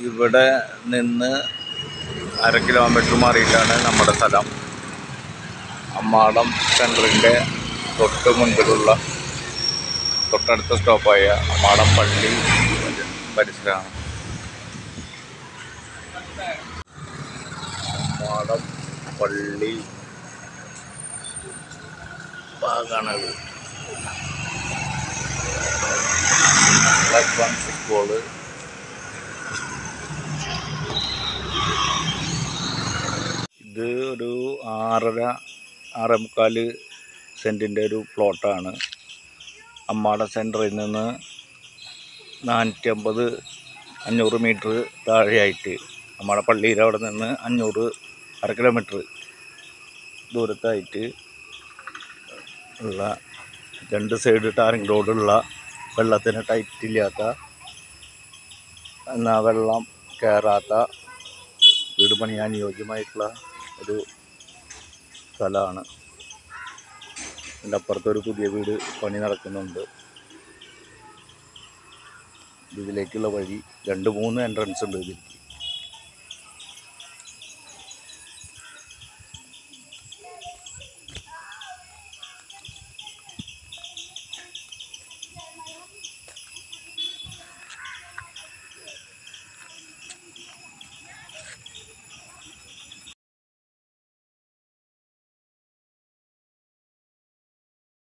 ഇവിടെ നിന്ന് അര കിലോമീറ്റർ മാറിയിട്ടാണ് നമ്മുടെ സ്ഥലം. അമ്മാടം സെന്ററിന്റെ തൊട്ട് മുൻപിലുള്ള തൊട്ടടുത്ത സ്റ്റോപ്പായ അമ്മാടം പള്ളി പരിസരമാണ്. അമ്മാടം പള്ളി ഭാഗമാണത് വൺ ഫുട്ബോൾ ഇത് ഒരു ആറര ആറേ മുക്കാൽ സെന്റിന്റെ ഒരു പ്ലോട്ടാണ്. അമ്മാട സെന്ററിൽ നിന്ന് നാനൂറ്റി അമ്പത് അഞ്ഞൂറ് മീറ്റർ താഴെയായിട്ട് നമ്മുടെ പള്ളിയുടെ അവിടെ നിന്ന് അഞ്ഞൂറ് അര കിലോമീറ്റർ ദൂരത്തായിട്ട് ഉള്ള രണ്ട് സൈഡ് ടാറിങ് റോഡുള്ള വെള്ളത്തിന് ടൈറ്റ് ഇല്ലാത്ത എന്നാൽ വെള്ളം കയറാത്ത വീട് പണിയാൻ അനുയോജ്യമായിട്ടുള്ള ഒരു സ്ഥലമാണ്. അതിന്റെ അപ്പുറത്തൊരു പുതിയ വീട് പണി നടക്കുന്നുണ്ട്. ഇതിലേക്കുള്ള വഴി രണ്ട് മൂന്ന് എൻട്രൻസ് ഉണ്ട് ഇതിലേക്ക്.